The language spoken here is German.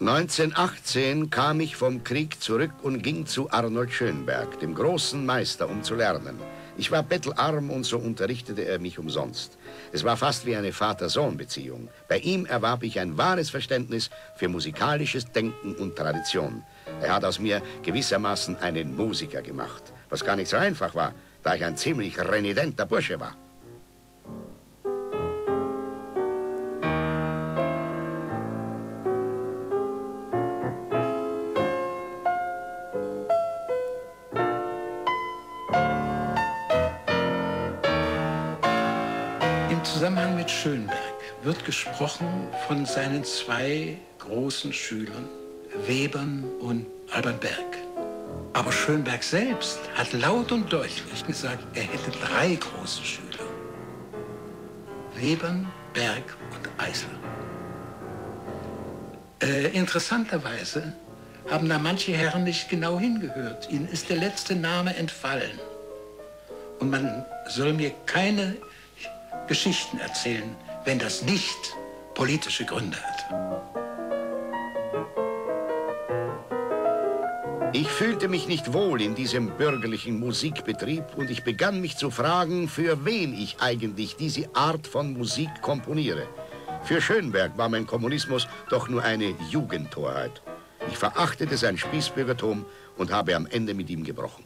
1918 kam ich vom Krieg zurück und ging zu Arnold Schönberg, dem großen Meister, um zu lernen. Ich war bettelarm und so unterrichtete er mich umsonst. Es war fast wie eine Vater-Sohn-Beziehung. Bei ihm erwarb ich ein wahres Verständnis für musikalisches Denken und Tradition. Er hat aus mir gewissermaßen einen Musiker gemacht, was gar nicht so einfach war, da ich ein ziemlich renidenter Bursche war. Im Zusammenhang mit Schönberg wird gesprochen von seinen zwei großen Schülern, Webern und Albert Berg. Aber Schönberg selbst hat laut und deutlich gesagt, er hätte drei große Schüler. Webern, Berg und Eisler. Äh, interessanterweise haben da manche Herren nicht genau hingehört. Ihnen ist der letzte Name entfallen. Und man soll mir keine Geschichten erzählen, wenn das nicht politische Gründe hat. Ich fühlte mich nicht wohl in diesem bürgerlichen Musikbetrieb und ich begann mich zu fragen, für wen ich eigentlich diese Art von Musik komponiere. Für Schönberg war mein Kommunismus doch nur eine Jugendtorheit. Ich verachtete sein Spießbürgertum und habe am Ende mit ihm gebrochen.